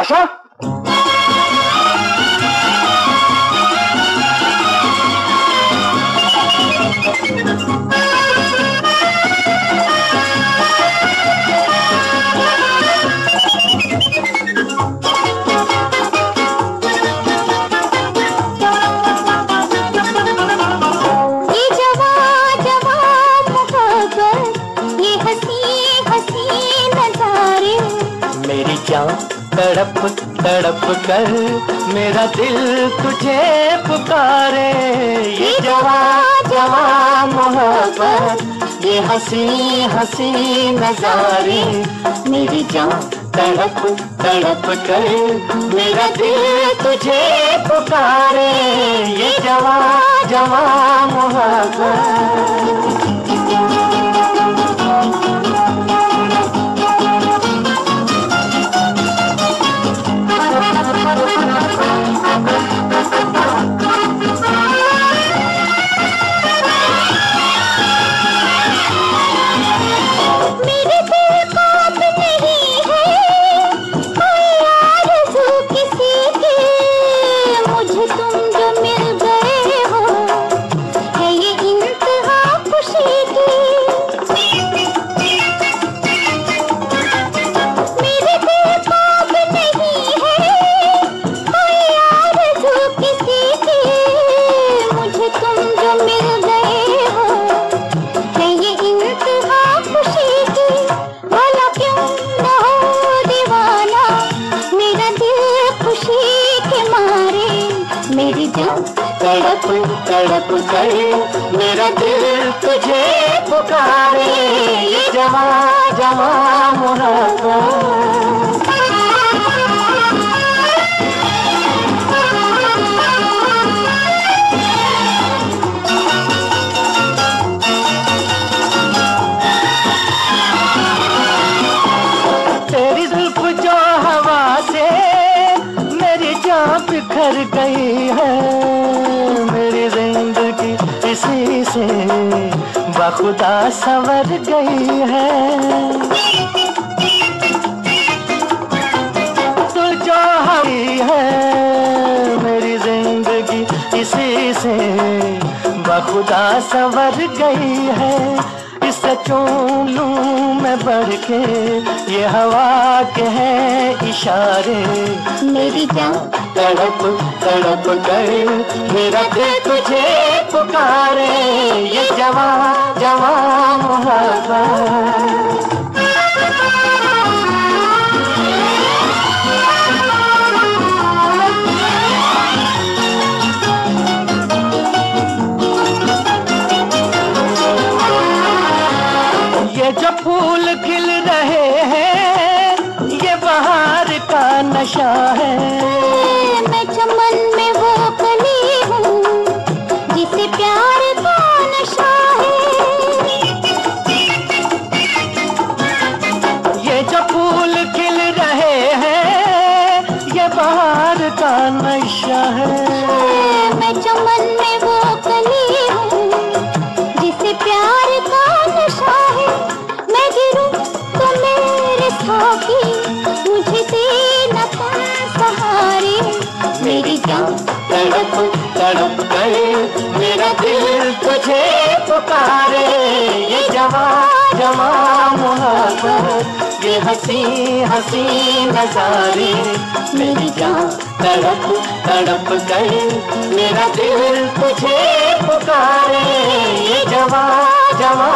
Achou? तड़प तड़प कर मेरा दिल तुझे पुकारे। ये जवा जवा मोहब्बत ये हसी हसी नजारे। मेरी जान तड़प तड़प कर मेरा दिल तुझे पुकारे। ये जवा जवा मोहब्बत। तड़प तड़प कर मेरा दिल तुझे पुकारे जवा जवा जवा बिखर गई है मेरी ज़िंदगी इसी से। बखुदा संवर गई है। तू जो हवी है मेरी ज़िंदगी इसी से। बखुदा संवर गई है। इससे चूम लूँ मैं बढ़ के। ये हवा के हैं इशारे। मेरी जान तड़प तड़प कर मेरा दिल तुझे पुकारे, ये जवा जवा मोहब्बत। जो फूल खिल रहे हैं, ये बहार का नशा है। का नशा है। मैं चमन में वो कली हूँ, जिसे प्यार का नशा है, मैं गिरूं तो मेरे साथी, मुझे देना तुम सहारे। मेरी जान तड़प तड़प कर मेरा दिल तुझे पुकारे ये जवा जवा मोहब्बत, ये हसी हसी नजारे। मेरी जान तड़प तड़प गए मेरा दिल तुझे पुकारे। ये जवा जवा